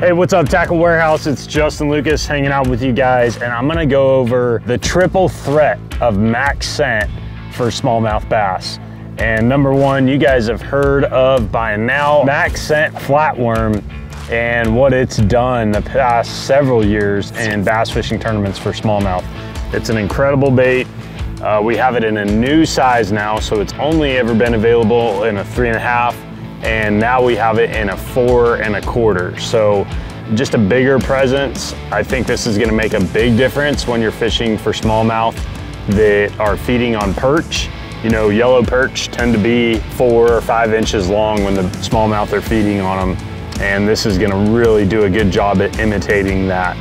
Hey, what's up, Tackle Warehouse? It's Justin Lucas hanging out with you guys, and I'm gonna go over the triple threat of max scent for smallmouth bass. And number one, you guys have heard of by now max scent flatworm and what it's done the past several years in bass fishing tournaments for smallmouth. It's an incredible bait. Uh, we have it in a new size now, so it's only ever been available in a three and a half, and now we have it in a four and a quarter. So just a bigger presence. I think this is gonna make a big difference when you're fishing for smallmouth that are feeding on perch. You know, yellow perch tend to be four or five inches long when the smallmouth are feeding on them. And this is gonna really do a good job at imitating that.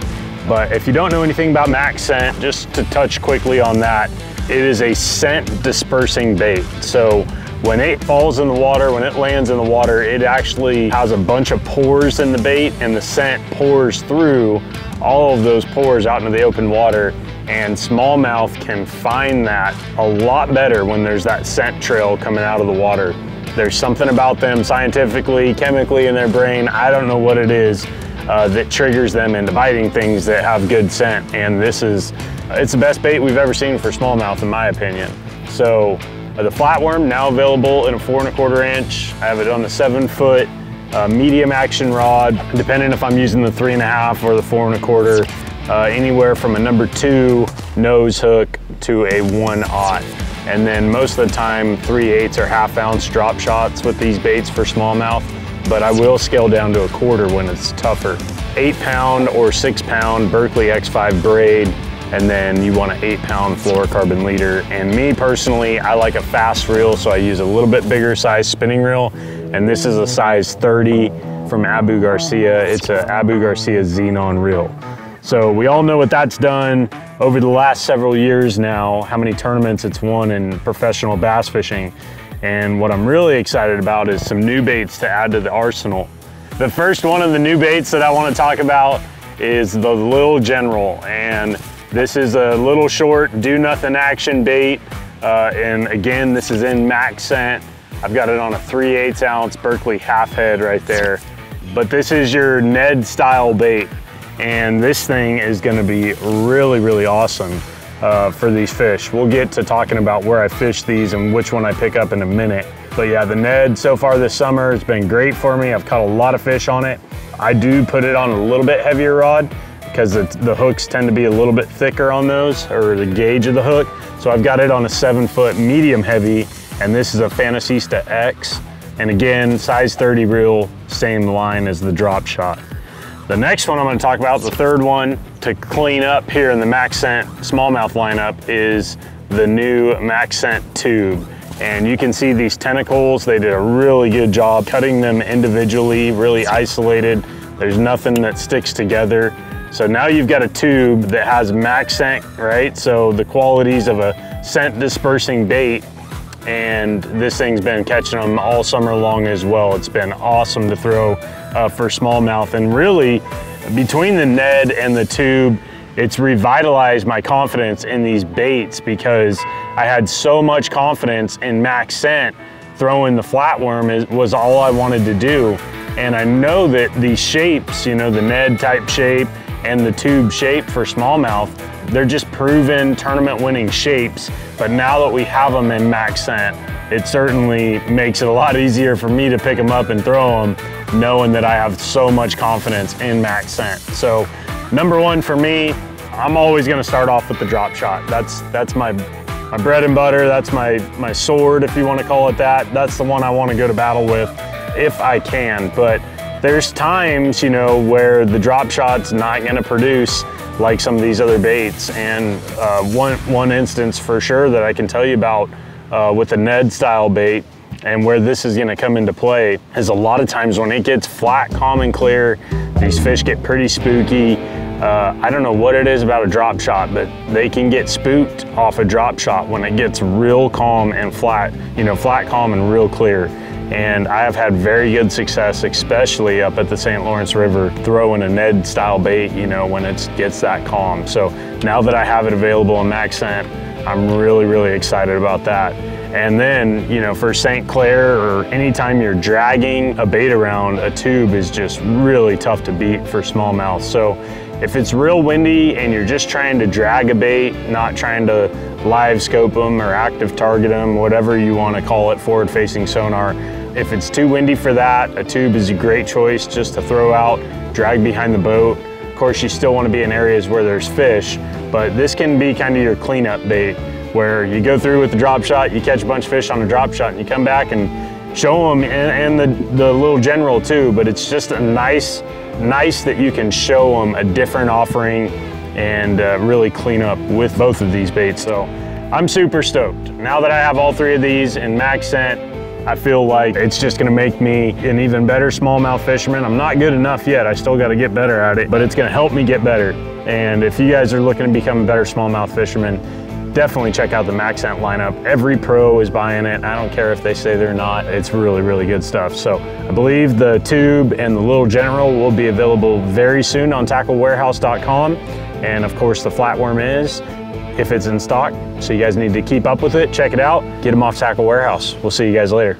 But if you don't know anything about max scent, just to touch quickly on that, it is a scent dispersing bait. So when it falls in the water, when it lands in the water, it actually has a bunch of pores in the bait and the scent pours through all of those pores out into the open water and smallmouth can find that a lot better when there's that scent trail coming out of the water. There's something about them scientifically, chemically in their brain, I don't know what it is, uh, that triggers them into biting things that have good scent. And this is, it's the best bait we've ever seen for smallmouth in my opinion. So the flatworm now available in a four and a quarter inch. I have it on the seven foot uh, medium action rod, depending if I'm using the three and a half or the four and a quarter, uh, anywhere from a number two nose hook to a one aught. And then most of the time, 3 eighths or half ounce drop shots with these baits for smallmouth but I will scale down to a quarter when it's tougher. Eight pound or six pound Berkley X5 braid, and then you want an eight pound fluorocarbon leader. And me personally, I like a fast reel, so I use a little bit bigger size spinning reel. And this is a size 30 from Abu Garcia. It's a Abu Garcia Zenon reel. So we all know what that's done over the last several years now, how many tournaments it's won in professional bass fishing. And what I'm really excited about is some new baits to add to the arsenal. The first one of the new baits that I want to talk about is the Lil General. And this is a little short, do nothing action bait. Uh, and again, this is in max scent. I've got it on a 3 8 ounce Berkley half head right there. But this is your Ned style bait. And this thing is gonna be really, really awesome uh, for these fish. We'll get to talking about where I fish these and which one I pick up in a minute. But yeah, the Ned so far this summer has been great for me. I've caught a lot of fish on it. I do put it on a little bit heavier rod because the hooks tend to be a little bit thicker on those or the gauge of the hook. So I've got it on a seven foot medium heavy and this is a Fantasista X. And again, size 30 reel, same line as the drop shot. The next one I'm gonna talk about, the third one to clean up here in the MaxScent smallmouth lineup is the new MaxScent tube. And you can see these tentacles, they did a really good job cutting them individually, really isolated. There's nothing that sticks together. So now you've got a tube that has max scent, right? So the qualities of a scent dispersing bait and this thing's been catching them all summer long as well. It's been awesome to throw uh, for smallmouth and really between the Ned and the tube, it's revitalized my confidence in these baits because I had so much confidence in max scent throwing the flatworm is, was all I wanted to do. And I know that these shapes, you know, the Ned type shape and the tube shape for smallmouth, they're just proven tournament winning shapes. But now that we have them in max scent, it certainly makes it a lot easier for me to pick them up and throw them, knowing that I have so much confidence in max scent. So number one for me, I'm always gonna start off with the drop shot. That's, that's my, my bread and butter. That's my, my sword, if you wanna call it that. That's the one I wanna go to battle with if I can. But there's times, you know, where the drop shot's not gonna produce like some of these other baits. And uh, one, one instance for sure that I can tell you about uh, with a Ned style bait and where this is gonna come into play is a lot of times when it gets flat, calm and clear, these fish get pretty spooky. Uh, I don't know what it is about a drop shot, but they can get spooked off a drop shot when it gets real calm and flat, you know, flat, calm and real clear. And I have had very good success, especially up at the St. Lawrence River, throwing a Ned style bait, you know, when it gets that calm. So now that I have it available in Max Scent, I'm really, really excited about that. And then, you know, for St. Clair or anytime you're dragging a bait around, a tube is just really tough to beat for smallmouth. So if it's real windy and you're just trying to drag a bait, not trying to LiveScope them or ActiveTarget them, whatever you want to call it, forward facing sonar, if it's too windy for that, a tube is a great choice just to throw out, drag behind the boat. Of course, you still want to be in areas where there's fish, but this can be kind of your cleanup bait where you go through with the drop shot, you catch a bunch of fish on a drop shot and you come back and show them and, and the, the little general too, but it's just a nice, nice that you can show them a different offering and uh, really clean up with both of these baits. So I'm super stoked. Now that I have all three of these in max scent, I feel like it's just gonna make me an even better smallmouth fisherman. I'm not good enough yet. I still gotta get better at it, but it's gonna help me get better. And if you guys are looking to become a better smallmouth fisherman, definitely check out the MaxScent lineup. Every pro is buying it. I don't care if they say they're not. It's really, really good stuff. So I believe the tube and the little general will be available very soon on tacklewarehouse.com. And of course the flatworm is if it's in stock. So you guys need to keep up with it, check it out, get them off Tackle Warehouse. We'll see you guys later.